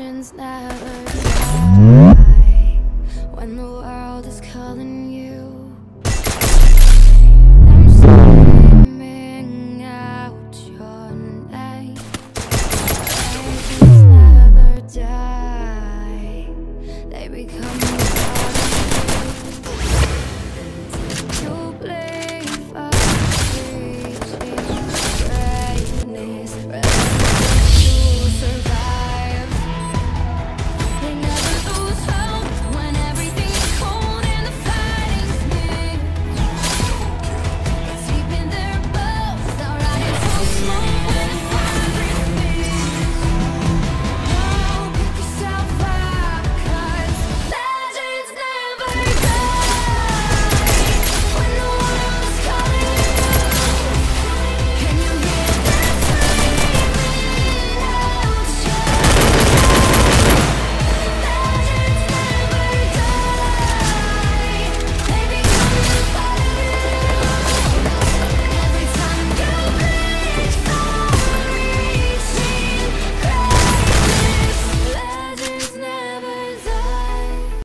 Passions never die when the world is calling you.